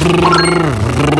Brrr.